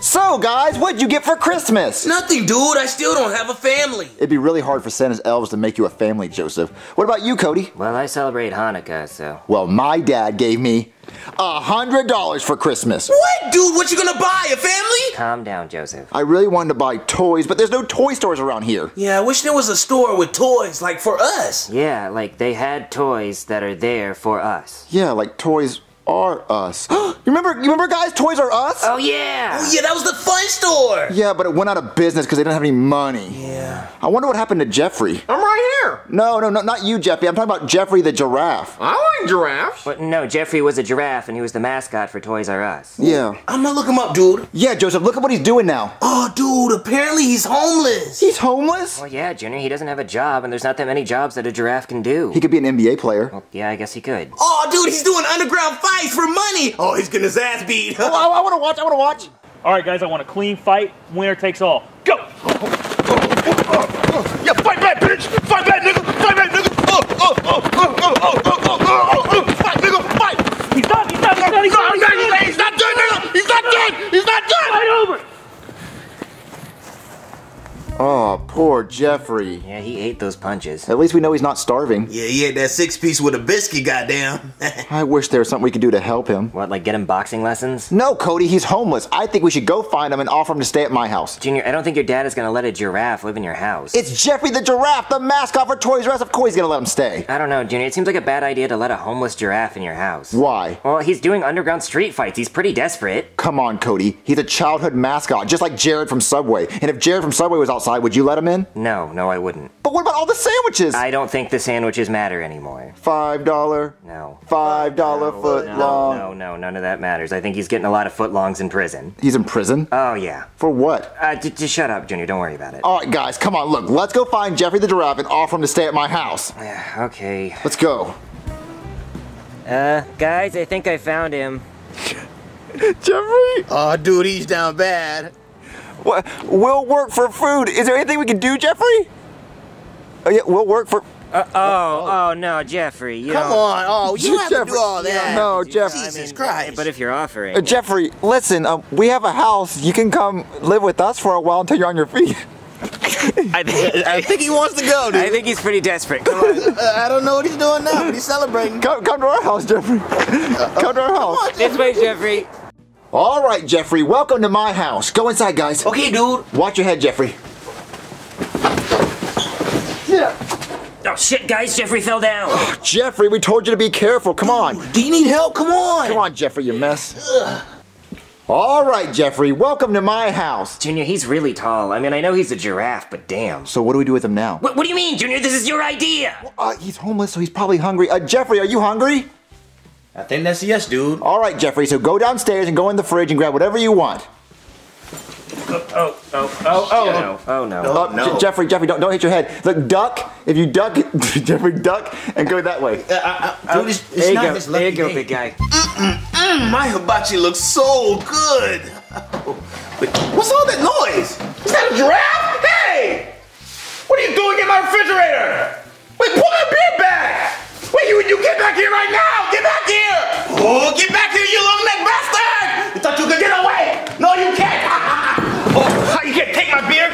So, guys, what'd you get for Christmas? Nothing, dude. I still don't have a family. It'd be really hard for Santa's elves to make you a family, Joseph. What about you, Cody? Well, I celebrate Hanukkah, so. Well, my dad gave me a hundred dollars for Christmas. What, dude? What you gonna buy? A family? Calm down, Joseph. I really wanted to buy toys, but there's no toy stores around here. Yeah, I wish there was a store with toys, like for us. Yeah, like they had toys that are there for us. Yeah, like toys are us. you remember? You remember, guys? Toys are us. Oh, yeah! Oh, yeah, that was the fun store. Yeah, but it went out of business because they didn't have any money. Yeah. I wonder what happened to Jeffrey. I'm right here. No, no, no, not you, Jeffy. I'm talking about Jeffrey the giraffe. I like giraffes. But no, Jeffrey was a giraffe and he was the mascot for Toys R Us. Yeah. I'm gonna look him up, dude. Yeah, Joseph. Look at what he's doing now. Oh, dude, apparently he's homeless. He's homeless. Well, yeah, Junior, he doesn't have a job and there's not that many jobs that a giraffe can do. He could be an NBA player. Yeah, I guess he could. Oh, dude, he's doing underground fights for money. Oh, he's getting his ass beat. Oh, I, I want to watch. I want to watch. All right, guys, I want a clean fight. Winner takes all. Go! Oh, oh, oh, Jeffrey. Yeah, he ate those punches. At least we know he's not starving. Yeah, he ate that six piece with a biscuit, goddamn. I wish there was something we could do to help him. What, like get him boxing lessons? No, Cody, he's homeless. I think we should go find him and offer him to stay at my house. Junior, I don't think your dad is gonna let a giraffe live in your house. It's Jeffrey the giraffe, the mascot for Toys R Us. Of course he's gonna let him stay. I don't know, Junior. It seems like a bad idea to let a homeless giraffe in your house. Why? Well, he's doing underground street fights. He's pretty desperate. Come on, Cody. He's a childhood mascot, just like Jared from Subway. And if Jared from Subway was outside, would you let him in? No, no, no, I wouldn't. But what about all the sandwiches? I don't think the sandwiches matter anymore. Five dollar, No. five dollar foot long. No, no, none of that matters. I think he's getting a lot of foot longs in prison. He's in prison? Oh, yeah. For what? Uh, just shut up, Junior. Don't worry about it. All right, guys, come on. Look, let's go find Jeffrey the giraffe and offer him to stay at my house. Yeah, okay. Let's go. Uh, guys, I think I found him. Jeffrey, oh, dude, he's down bad. What? We'll work for food. Is there anything we can do, Jeffrey? Oh yeah, we'll work for. Uh, oh, oh, no, Jeffrey. You Come on. Oh, you don't have to Jeffrey, do all that. No, Jeff. Jesus Christ. But if you're offering. Uh, Jeffrey, listen. Uh, we have a house. You can come live with us for a while until you're on your feet. I think, I think he wants to go, dude. I think he's pretty desperate. Come on. Uh, I don't know what he's doing now, but he's celebrating. Come, come to our house, Jeffrey. Come to our house. this way, Jeffrey. All right, Jeffrey. Welcome to my house. Go inside, guys. Okay, dude. Watch your head, Jeffrey. Yeah. Oh, shit, guys. Jeffrey fell down. Oh, Jeffrey, we told you to be careful. Come on. Do you need help? Come on. Come on, Jeffrey, you mess. All right, Jeffrey. Welcome to my house. Junior, he's really tall. I mean, I know he's a giraffe, but damn. So what do we do with him now? What, what do you mean, Junior? This is your idea. Uh, he's homeless, so he's probably hungry. Uh, Jeffrey, are you hungry? I think that's a yes, dude. All right, Jeffrey. So go downstairs and go in the fridge and grab whatever you want. Oh, oh, oh, oh, no. Oh, no. Uh, no. Je- Jeffrey, Jeffrey, don't don't hit your head. Look, duck. If you duck, Jeffrey, duck and go that way. Uh, dude, it's, it's There you not go. his There you go, day. big guy. My hibachi looks so good. Wait, what's all that noise? Is that a giraffe? Hey! What are you doing in my refrigerator? Wait, pull that beer back! Wait, you you get back here right now! Get back here! Oh, get back here, you long neck bastard! You thought you could get away? No, you can't! oh, you can't take my beer!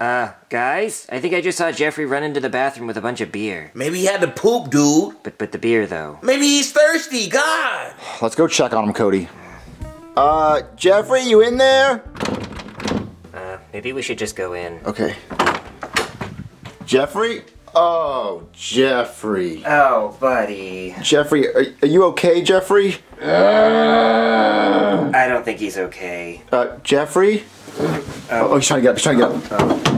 Uh, guys, I think I just saw Jeffrey run into the bathroom with a bunch of beer. Maybe he had to poop, dude. But but the beer though. Maybe he's thirsty. God. Let's go check on him, Cody. Uh, Jeffrey, you in there? Uh, maybe we should just go in. Okay. Jeffrey? Oh, Jeffrey. Oh, buddy. Jeffrey, are, are you okay, Jeffrey? I don't think he's okay. Uh, Jeffrey? Oh, he's trying to get up. He's trying to get up. Careful.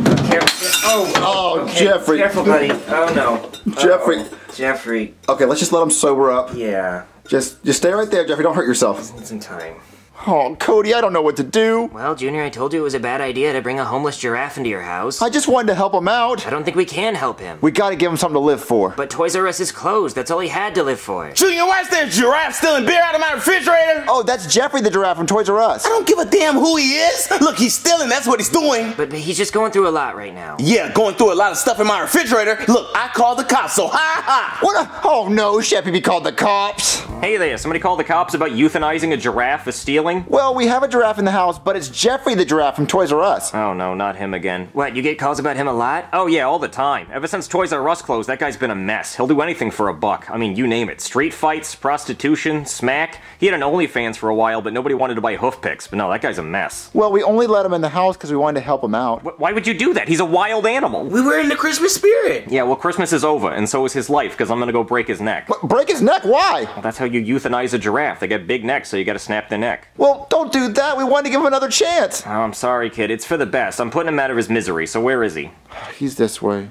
Oh, Oh, okay, Jeffrey. Careful, buddy. Oh no. Jeffrey. Uh-oh. Jeffrey. Okay, let's just let him sober up. Yeah. Just, just stay right there, Jeffrey. Don't hurt yourself. Need some time. Oh, Cody, I don't know what to do. Well, Junior, I told you it was a bad idea to bring a homeless giraffe into your house. I just wanted to help him out. I don't think we can help him. We gotta give him something to live for. But Toys R Us is closed. That's all he had to live for. Junior, why is there a giraffe stealing beer out of my refrigerator? Oh, that's Jeffrey the giraffe from Toys R Us. I don't give a damn who he is. Look, he's stealing. That's what he's doing. But he's just going through a lot right now. Yeah, going through a lot of stuff in my refrigerator. Look, I called the cops, so ha ha. What a, oh no, Sheppy be called the cops. Hey there, somebody called the cops about euthanizing a giraffe for stealing? Well, we have a giraffe in the house, but it's Jeffrey the giraffe from Toys R Us. Oh no, not him again. What, you get calls about him a lot? Oh yeah, all the time. Ever since Toys R Us closed, that guy's been a mess. He'll do anything for a buck. I mean, you name it. Street fights, prostitution, smack. He had an OnlyFans for a while, but nobody wanted to buy hoof picks. But no, that guy's a mess. Well, we only let him in the house because we wanted to help him out. Wh- Why would you do that? He's a wild animal. We were in the Christmas spirit. Yeah, well, Christmas is over, and so is his life, because I'm gonna go break his neck. But break his neck? Why? Well, that's how you euthanize a giraffe. They get big necks, so you gotta snap their neck. Well, don't do that. We wanted to give him another chance. Oh, I'm sorry, kid. It's for the best. I'm putting him out of his misery, so where is he? He's this way.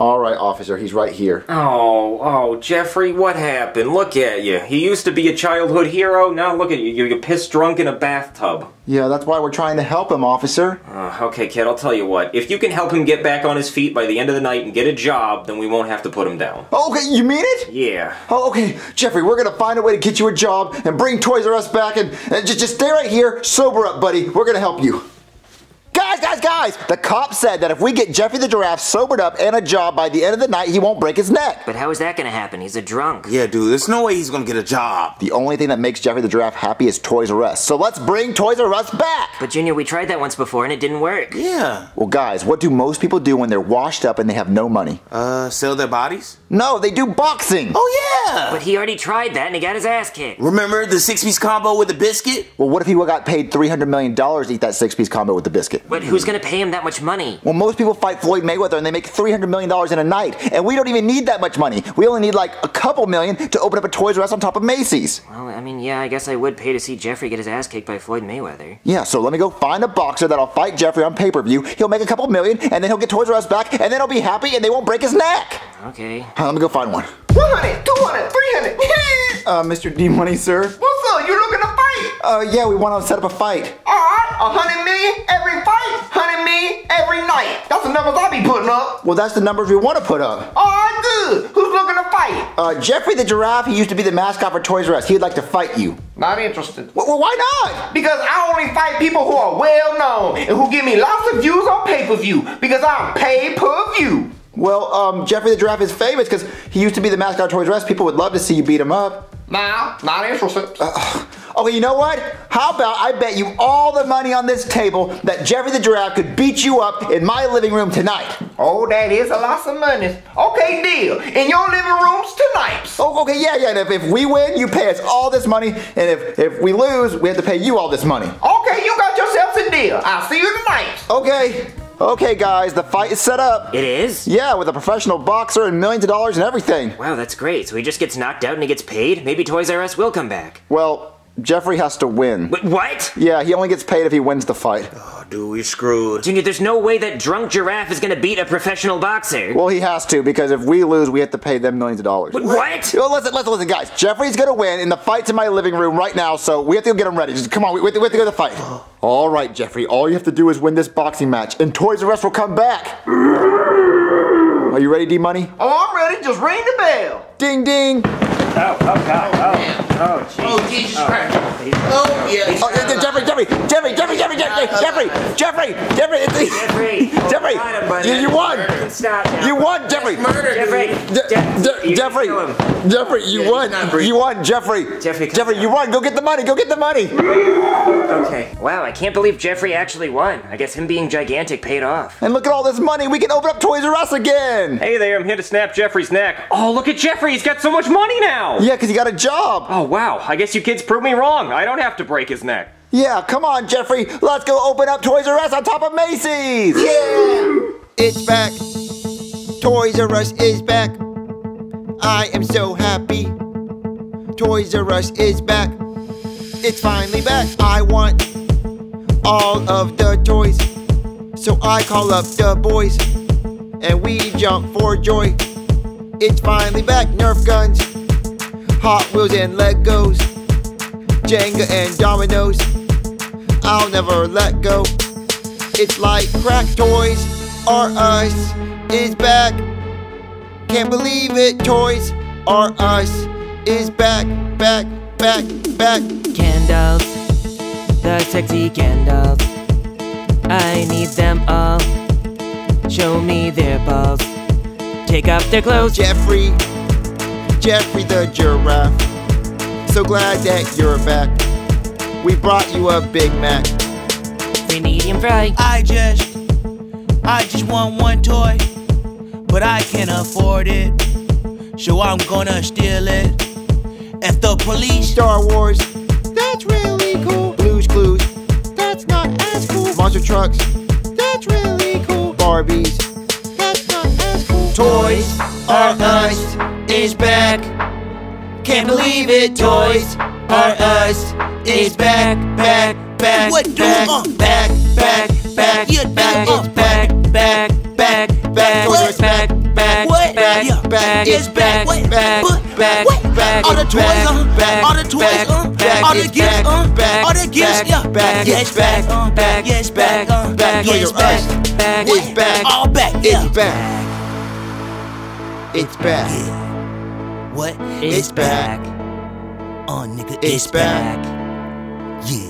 All right, officer, he's right here. Oh, oh, Jeffrey, what happened? Look at you. He used to be a childhood hero. Now look at you. You're pissed drunk in a bathtub. Yeah, that's why we're trying to help him, officer. Uh, okay, kid, I'll tell you what. If you can help him get back on his feet by the end of the night and get a job, then we won't have to put him down. Oh, okay, you mean it? Yeah. Oh, okay, Jeffrey, we're gonna find a way to get you a job and bring Toys R Us back and, and just, just stay right here, sober up, buddy. We're gonna help you. Guys, guys, guys! The cop said that if we get Jeffrey the giraffe sobered up and a job by the end of the night, he won't break his neck. But how is that gonna happen? He's a drunk. Yeah, dude, there's no way he's gonna get a job. The only thing that makes Jeffrey the giraffe happy is Toys R Us. So let's bring Toys R Us back! But Junior, we tried that once before and it didn't work. Yeah. Well, guys, what do most people do when they're washed up and they have no money? Uh, sell their bodies? No, they do boxing! Oh, yeah. But he already tried that and he got his ass kicked. Remember the six piece combo with the biscuit? Well, what if he got paid $300 million to eat that six piece combo with the biscuit? But who's gonna pay him that much money? Well, most people fight Floyd Mayweather and they make $300 million in a night. And we don't even need that much money. We only need like a couple million to open up a Toys R Us on top of Macy's. Well, I mean, yeah, I guess I would pay to see Jeffrey get his ass kicked by Floyd Mayweather. Yeah, so let me go find a boxer that'll fight Jeffrey on pay per view. He'll make a couple million and then he'll get Toys R Us back and then he'll be happy and they won't break his neck. Okay. Huh, let me go find one. 100, 200, 300. Uh, Mr. D Money, sir? What's up? You looking to fight? Uh, yeah, we want to set up a fight. Alright, a hundred million every fight, hundred million every night. That's the numbers I be putting up. Well, that's the numbers we want to put up. Alright, good. Who's looking to fight? Uh, Jeffrey the giraffe, he used to be the mascot for Toys R Us. He'd like to fight you. Not interested. Well, why not? Because I only fight people who are well known and who give me lots of views on pay per view. Because I'm paid per view. Well, um, Jeffrey the giraffe is famous because he used to be the mascot of Toys R Us. People would love to see you beat him up. Nah, not interested. Okay, you know what? How about I bet you all the money on this table that Jeffrey the giraffe could beat you up in my living room tonight? oh, that is a lot of money. Okay, deal. In your living rooms tonight. Oh, okay, yeah, yeah. And if, if we win, you pay us all this money, and if if we lose, we have to pay you all this money. Okay, you got yourself a deal. I'll see you tonight. Okay, okay, guys, the fight is set up. It is? Yeah, with a professional boxer and millions of dollars and everything. Wow, that's great. So he just gets knocked out and he gets paid? Maybe Toys R Us will come back. Well, Jeffrey has to win. Wait, what? Yeah, he only gets paid if he wins the fight. Oh, dude, we're screwed. Junior, there's no way that drunk giraffe is gonna beat a professional boxer. Well, he has to because if we lose, we have to pay them millions of dollars. What? Well, listen, listen, listen, guys. Jeffrey's gonna win, and the fight's in my living room right now, so we have to go get him ready. Just come on, we, we have to we have to go to the fight. All right, Jeffrey. All you have to do is win this boxing match, and Toys R Us will come back. Are you ready, D Money? Oh, I'm ready. Just ring the bell. Ding, ding. Oh, oh, God. Oh, oh, jeez. Oh, Jesus oh. Christ. Oh, yeah. Oh, Jeffrey, Jeffrey, Jeffrey, Jeffrey, Jeffrey, Jeffrey, Jeffrey, Jeffrey, Jeffrey, Jeffrey! Oh, Jeffrey, butt- you, won. You won, Jeffrey. Jeffrey! Jeffrey. Jeffrey, you won. he's not breathing. You won, Jeffrey. Jeffrey, Jeffrey, you won. Go get the money. Go get the money. Okay. Wow, I can't believe Jeffrey actually won. I guess him being gigantic paid off. And look at all this money. We can open up Toys R Us again. Hey there, I'm here to snap Jeffrey's neck. Oh, look at Jeffrey. He's got so much money now. Yeah, because he got a job. Oh, wow. I guess you kids proved me wrong. I don't have to break his neck. Yeah, come on, Jeffrey. Let's go open up Toys R Us on top of Macy's. Yeah. It's back. Toys R Us is back. I am so happy. Toys R Us is back. It's finally back. I want all of the toys. So I call up the boys and we jump for joy. It's finally back. Nerf guns, Hot Wheels and Legos, Jenga and dominoes. I'll never let go. It's like crack toys R Us is back. Can't believe it, Toys R Us is back, back, back, back. Candles, the sexy candles. I need them all. Show me their balls. Take off their clothes. Jeffrey, Jeffrey the giraffe. So glad that you're back. We brought you a Big Mac. Free medium fry. I just, I just want one toy, but I can't afford it. So I'm gonna steal it. F the police. Star Wars, that's really cool. Blues Clues, that's not as cool. Monster Trucks, that's really cool. Barbies, that's not as cool. Toys R Us is back. Can't believe it, Toys R Us is back, back, back, What do back, uh? back, back, back, Yeah, back, uh, back, back, back, back, Toys R Us back, back, What? back, Yeah. back, It's back. back, What? back, What? back, What? back, All the toys, back, uh, back, all the toys, back, uh, back, all the it's gifts, back, uh, back, all the gifts, back, yeah. back, Yes, it's back, back, uh, back, yes, back, back, uh, back, yes, Toys R back, Us, back, it's back, All back, yeah. it's back, it's back, What? it's back, oh nigga, It's it's back. Yeah.